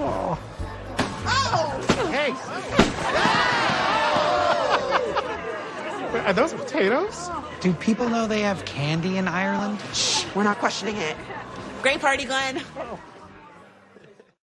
Oh. Hey. Are those potatoes? Do people know they have candy in Ireland? Shh, we're not questioning it. Great party, Glenn. Oh.